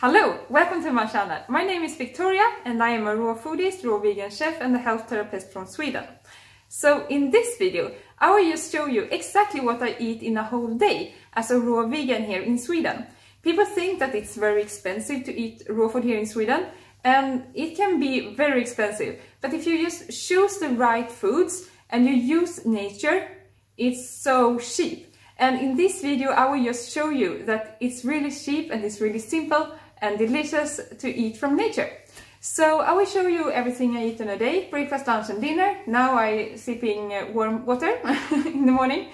Hello, welcome to my channel. My name is Victoria and I am a raw foodist, raw vegan chef and a health therapist from Sweden. So in this video, I will just show you exactly what I eat in a whole day as a raw vegan here in Sweden. People think that it's very expensive to eat raw food here in Sweden and it can be very expensive. But if you just choose the right foods and you use nature, it's so cheap. And in this video I will just show you that it's really cheap and it's really simple and delicious to eat from nature. So I will show you everything I eat in a day, breakfast, lunch and dinner. Now I sipping uh, warm water in the morning.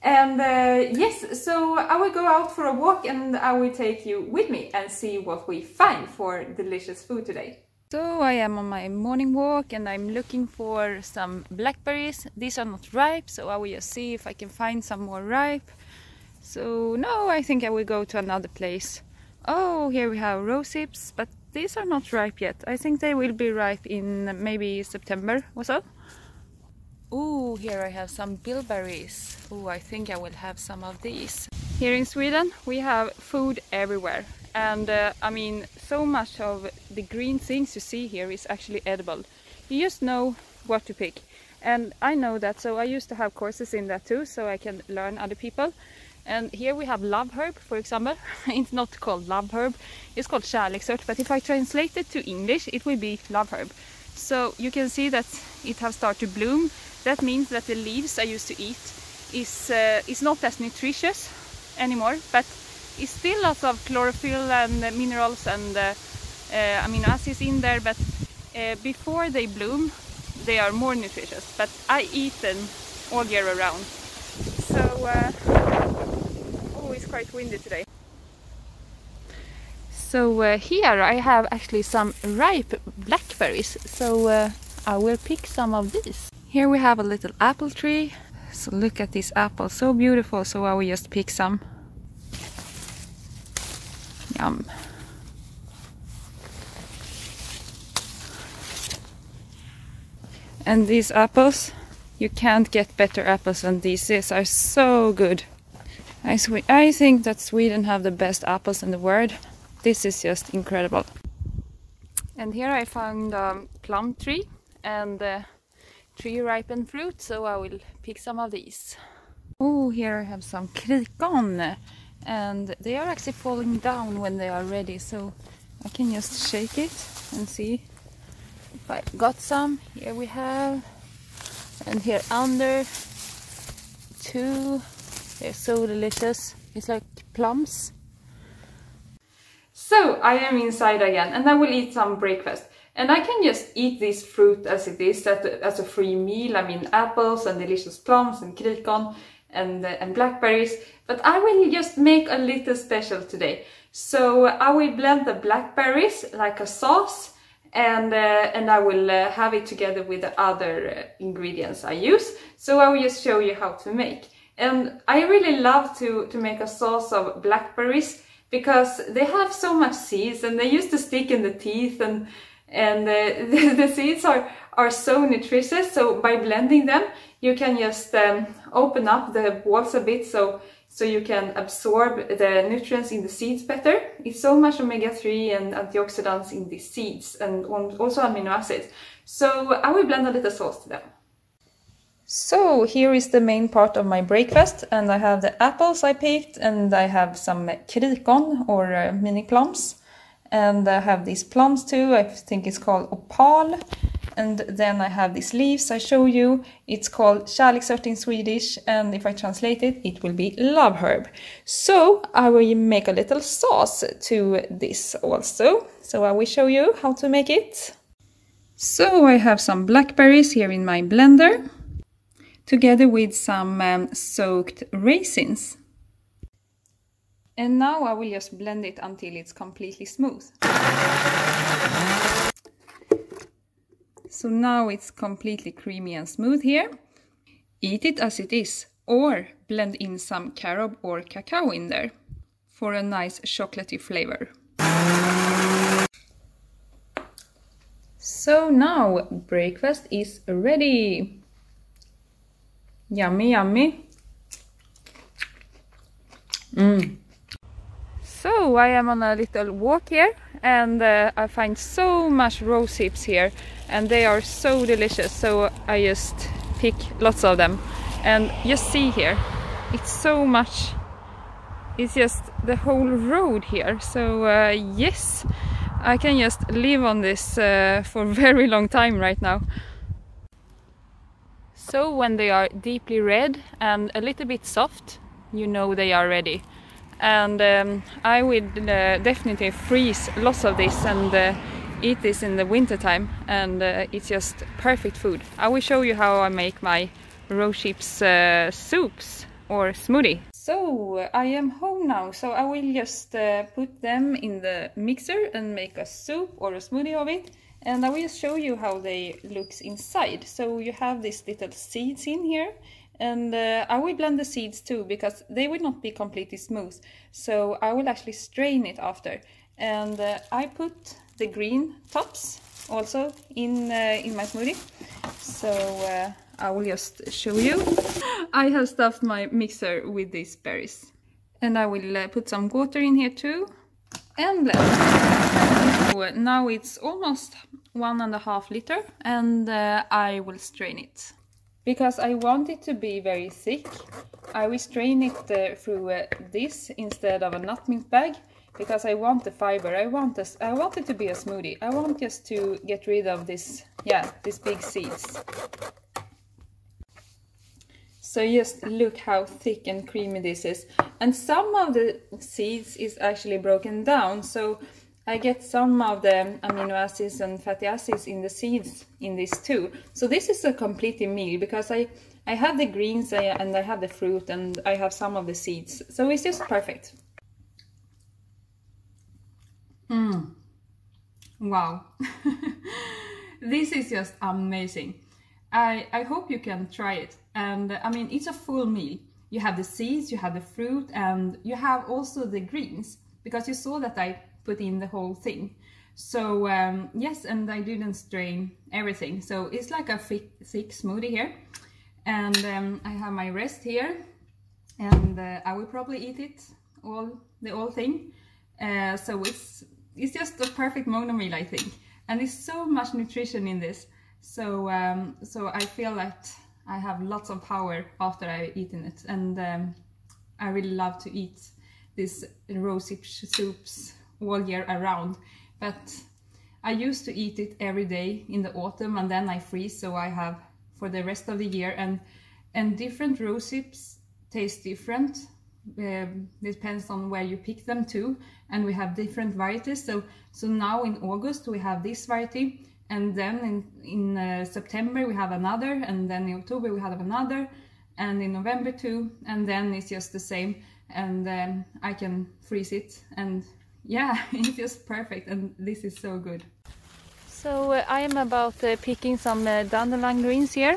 And uh, yes, so I will go out for a walk and I will take you with me and see what we find for delicious food today. So I am on my morning walk and I'm looking for some blackberries. These are not ripe, so I will just see if I can find some more ripe. So no, I think I will go to another place. Oh, here we have rose hips, but these are not ripe yet. I think they will be ripe in maybe September or so. Oh, here I have some bilberries. Oh, I think I will have some of these. Here in Sweden we have food everywhere and uh, I mean so much of the green things you see here is actually edible. You just know what to pick and I know that so I used to have courses in that too so I can learn other people and here we have love herb, for example. it's not called love herb, it's called kärleksört, but if I translate it to English, it will be love herb. So you can see that it has started to bloom. That means that the leaves I used to eat is, uh, is not as nutritious anymore, but it's still lots of chlorophyll and uh, minerals and uh, uh, amino acids in there, but uh, before they bloom, they are more nutritious. But I eat them all year around. So uh, it's quite windy today. So uh, here I have actually some ripe blackberries, so uh, I will pick some of these. Here we have a little apple tree. So look at these apples, so beautiful, so I will just pick some. Yum. And these apples, you can't get better apples than these. These are so good. I, I think that Sweden have the best apples in the world. This is just incredible. And here I found a plum tree and uh, tree ripened fruit, so I will pick some of these. Oh, here I have some krikon and they are actually falling down when they are ready, so I can just shake it and see if I got some. Here we have, and here under, two they're so delicious. It's like plums. So I am inside again and I will eat some breakfast. And I can just eat this fruit as it is, as a free meal. I mean apples and delicious plums and krikon and, uh, and blackberries. But I will just make a little special today. So I will blend the blackberries like a sauce and uh, and I will uh, have it together with the other uh, ingredients I use. So I will just show you how to make. And I really love to, to make a sauce of blackberries because they have so much seeds and they used to stick in the teeth and and uh, the, the, seeds are, are so nutritious so by blending them you can just um, open up the walls a bit so so you can absorb the nutrients in the seeds better. It's so much omega-3 and antioxidants in the seeds and also amino acids. So I will blend a little sauce to them. So here is the main part of my breakfast and I have the apples I picked and I have some krikon or uh, mini plums and I have these plums too, I think it's called opal and then I have these leaves I show you, it's called kärleksört in Swedish and if I translate it, it will be love herb. So I will make a little sauce to this also, so I will show you how to make it. So I have some blackberries here in my blender together with some um, soaked raisins. And now I will just blend it until it's completely smooth. So now it's completely creamy and smooth here. Eat it as it is or blend in some carob or cacao in there for a nice chocolatey flavor. So now breakfast is ready. Yummy, yummy. Mm. I am on a little walk here and uh, I find so much rose hips here and they are so delicious so I just pick lots of them. And just see here it's so much it's just the whole road here. So uh, yes I can just live on this uh, for very long time right now. So when they are deeply red and a little bit soft you know they are ready and um, I would uh, definitely freeze lots of this and uh, eat this in the winter time and uh, it's just perfect food. I will show you how I make my rose hips uh, soups or smoothie. So I am home now so I will just uh, put them in the mixer and make a soup or a smoothie of it and I will show you how they looks inside. So you have these little seeds in here and uh, I will blend the seeds too because they will not be completely smooth. So I will actually strain it after. And uh, I put the green tops also in, uh, in my smoothie. So uh, I will just show you. I have stuffed my mixer with these berries. And I will uh, put some water in here too. And blend. So uh, now it's almost one and a half liter and I will strain it because I want it to be very thick. I will strain it uh, through uh, this instead of a nut milk bag because I want the fiber. I want this. I want it to be a smoothie. I want just to get rid of this, yeah, these big seeds. So just look how thick and creamy this is. And some of the seeds is actually broken down. So I get some of the amino acids and fatty acids in the seeds in this too. So this is a complete meal because I, I have the greens and I have the fruit and I have some of the seeds. So it's just perfect. Mmm. Wow. this is just amazing. I, I hope you can try it. And I mean, it's a full meal. You have the seeds, you have the fruit, and you have also the greens. Because you saw that I put in the whole thing. So um, yes, and I didn't strain everything. So it's like a thick, thick smoothie here. And um, I have my rest here. And uh, I will probably eat it, all the whole thing. Uh, so it's, it's just a perfect mono meal, I think. And there's so much nutrition in this. So, um, so I feel that I have lots of power after I've eaten it. And um, I really love to eat these rosy soups all year around. But I used to eat it every day in the autumn and then I freeze so I have for the rest of the year. And and different rose hips taste different uh, depends on where you pick them too and we have different varieties. So so now in August we have this variety and then in, in uh, September we have another and then in October we have another and in November too and then it's just the same and then I can freeze it and yeah, it feels perfect and this is so good. So uh, I am about uh, picking some uh, dandelion greens here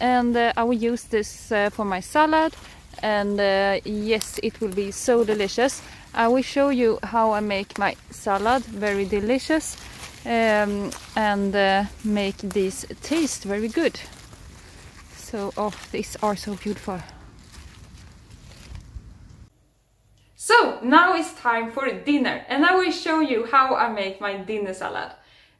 and uh, I will use this uh, for my salad and uh, yes it will be so delicious. I will show you how I make my salad very delicious um, and make these taste very good. So oh these are so beautiful. So now it's time for dinner and I will show you how I make my dinner salad.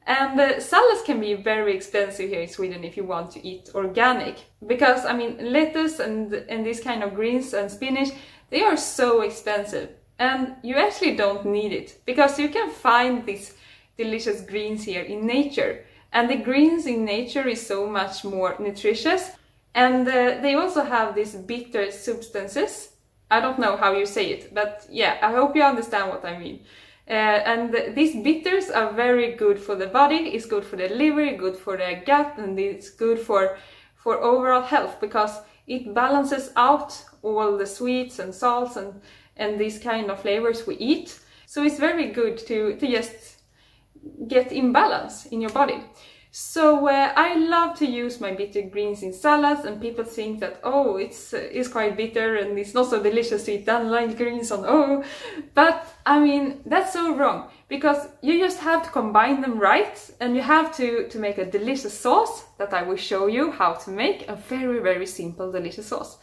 And uh, salads can be very expensive here in Sweden if you want to eat organic. Because, I mean, lettuce and, and these kind of greens and spinach, they are so expensive. And you actually don't need it. Because you can find these delicious greens here in nature. And the greens in nature is so much more nutritious. And uh, they also have these bitter substances I don't know how you say it, but yeah, I hope you understand what I mean. Uh, and these bitters are very good for the body, it's good for the liver, good for the gut, and it's good for, for overall health because it balances out all the sweets and salts and, and these kind of flavors we eat. So it's very good to, to just get in balance in your body. So uh, I love to use my bitter greens in salads and people think that oh it's uh, it's quite bitter and it's not so delicious to eat dandelion greens on oh but I mean that's so wrong because you just have to combine them right and you have to to make a delicious sauce that I will show you how to make a very very simple delicious sauce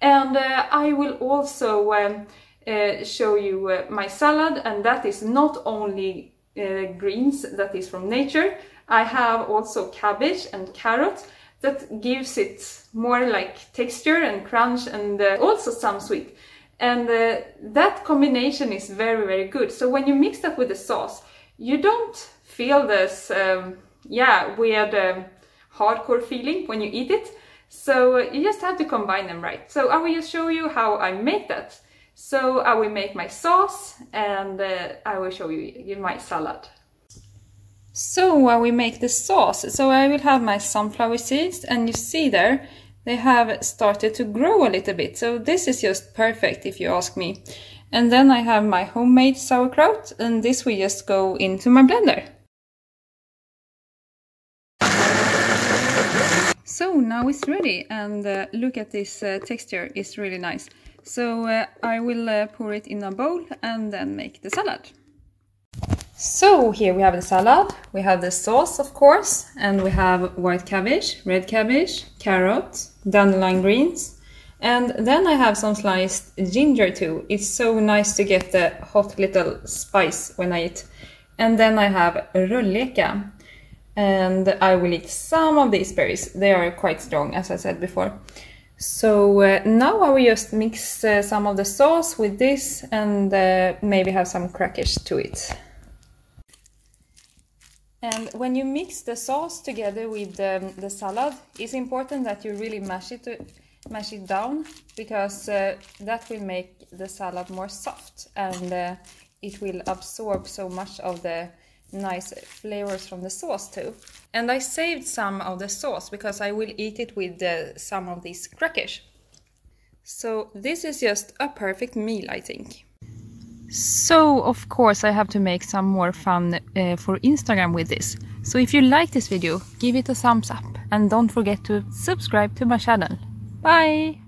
and uh, I will also um, uh, show you uh, my salad and that is not only uh, greens that is from nature. I have also cabbage and carrot that gives it more like texture and crunch and uh, also some sweet. And uh, that combination is very, very good. So when you mix that with the sauce, you don't feel this, um, yeah, weird um, hardcore feeling when you eat it. So uh, you just have to combine them right. So I will just show you how I make that. So I will make my sauce and uh, I will show you my salad. So while we make the sauce, so I will have my sunflower seeds and you see there, they have started to grow a little bit. So this is just perfect if you ask me. And then I have my homemade sauerkraut and this will just go into my blender. So now it's ready and uh, look at this uh, texture, it's really nice. So uh, I will uh, pour it in a bowl and then make the salad. So here we have the salad, we have the sauce of course, and we have white cabbage, red cabbage, carrot, dandelion greens, and then I have some sliced ginger too. It's so nice to get the hot little spice when I eat. And then I have rulleka, and I will eat some of these berries. They are quite strong, as I said before. So uh, now I will just mix uh, some of the sauce with this and uh, maybe have some crackers to it. And when you mix the sauce together with the, the salad, it's important that you really mash it, mash it down because uh, that will make the salad more soft and uh, it will absorb so much of the nice flavors from the sauce too. And I saved some of the sauce because I will eat it with uh, some of these crackers. So this is just a perfect meal, I think. So, of course, I have to make some more fun uh, for Instagram with this. So if you like this video, give it a thumbs up and don't forget to subscribe to my channel. Bye!